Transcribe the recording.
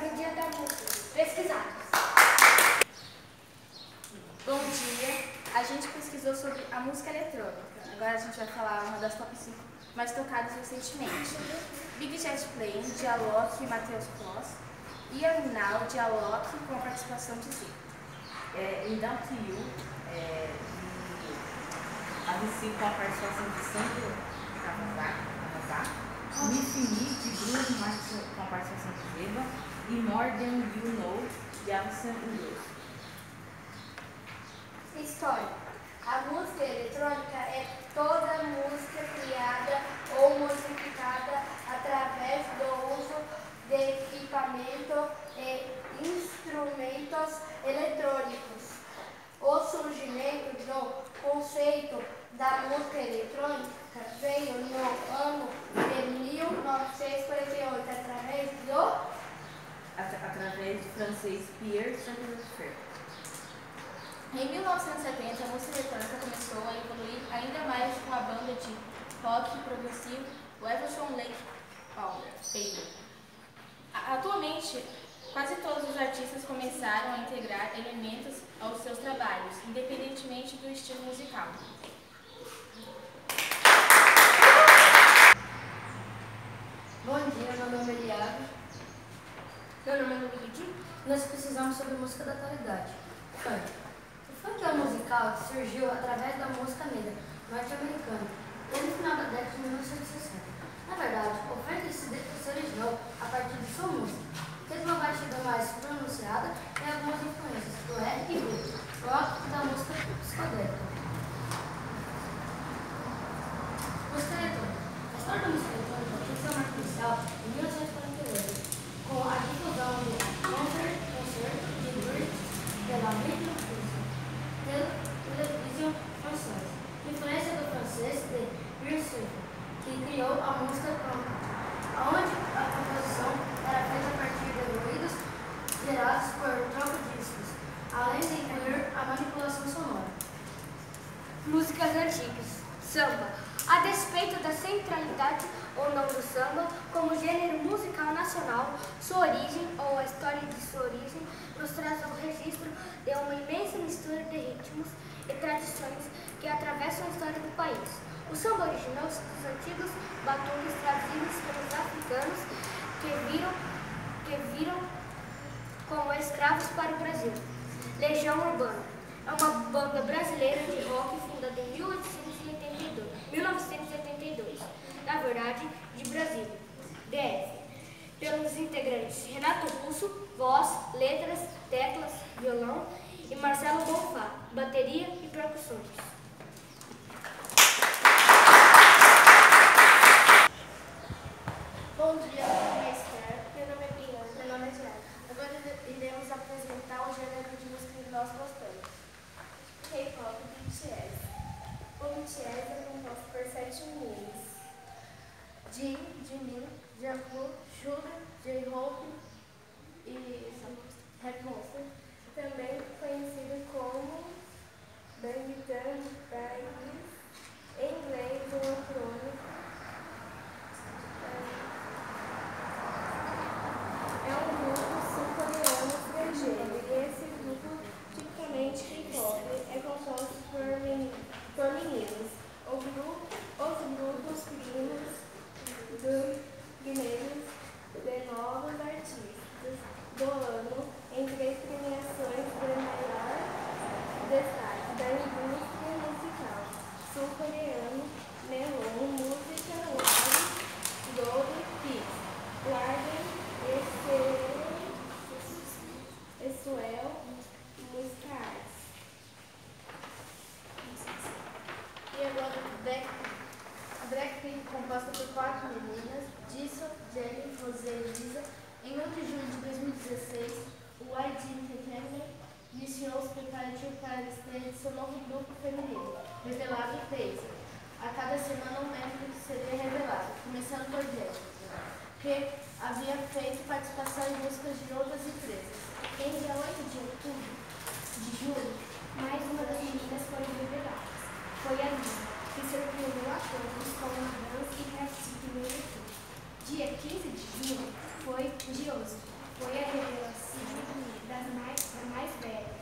Pesquisados. Bom dia. A gente pesquisou sobre a música eletrônica. Agora a gente vai falar uma das top 5 mais tocadas recentemente. Big Jet Plane, Dialogue e Matheus Kloss. E a final, Dialogue com a participação de Z. É, em Down You, é, a com a participação de Sandro Cavazac, Infinite, Bruno Martins com a participação de Eva. E More Than You Know, de Alison. História. A música eletrônica é toda música criada ou modificada através do uso de equipamento e instrumentos eletrônicos. O surgimento do conceito da música eletrônica veio no ano de 1948 através do Saint-Exupéry. Em 1970, a música eletrônica começou a evoluir ainda mais com a banda de rock progressivo Everton Lake Palmer. Atualmente, quase todos os artistas começaram a integrar elementos aos seus trabalhos, independentemente do estilo musical. Bom dia, meu nome é Eliago. Meu nome é Luigi. Nós precisamos sobre música da atualidade. Funk. O funk é um musical que surgiu através da música negra norte-americana, no final da década de 1960. Na verdade, o funk se, se originou a partir de sua música. Teve uma batida mais pronunciada e algumas influências do rap e blues, rock e da música psicodélica. Música eletrônica. A história da música eletrônica tem seu marco inicial em 1948, com a difusão do concert, concerto de Bridge pela Britney televisão francesa. Influência do francês de Pierre que criou a música pronta, onde a composição era feita a partir de ruídos gerados por troca-discos, além de incluir a manipulação sonora. Músicas antigas. Samba. A despeito da centralidade ou não do samba como gênero musical nacional, sua origem ou a história de sua origem nos traz o registro de uma imensa mistura de ritmos e tradições que atravessam a história do país. O samba originou-se dos antigos batuques trazidos pelos africanos que viram, que viram como escravos para o Brasil. Legião Urbana é uma banda brasileira de rock fundada em 1882, 1982, na verdade, de Brasília, DF, pelos integrantes Renato Russo, voz, letras, teclas, violão e Marcelo Bonfá, bateria e percussões. Bom dia, meu nome é Esther, meu nome é Bianca, meu nome é Tiago. Agora iremos apresentar o gênero de música que nós gostamos. K-pop BTS. BTS é composto por sete meninas. Jin, Jimin, Jungkook, Suga, J-Hope e Red Monster. Também conhecido como Bangtan Babies, em inglês eletrônico. É um grupo sul-coreano estrangeiro e esse grupo, tipicamente K-pop, é composto por, men por meninos. O grupo, os grupos primos do Guinness de novos artistas do ano em três premiações de maior destaque da indústria musical sul-coreano, Melon, Música Live, Dolby Pix, Warden, Esuel, Música Arts. E agora, Black, Blackpink, composta por quatro meninas, Jisoo, Jennie, Rosé e Lisa. Em 1 de julho de 2016, o YG Entertainment iniciou os preparativos para a estreia de seu novo grupo feminino, Revelado 3. A cada semana um membro seria é revelado, começando por Jéssica, que havia feito participação em buscas de outras empresas. Em dia 8 de outubro de julho, mais uma das meninas foi revelada. Foi a Nina, que surpreendeu a todos com uma dança e recife no YouTube. Dia 15 de julho foi Dioso, foi a revelação de that's nice, That's nice bed.